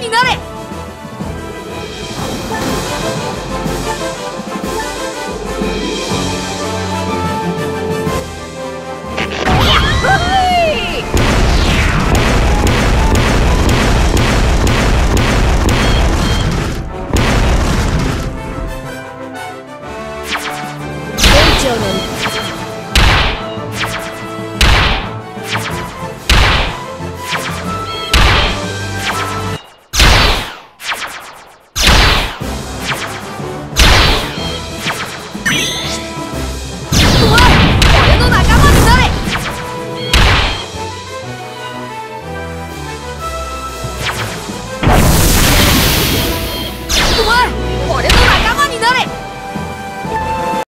になれ。長の Please.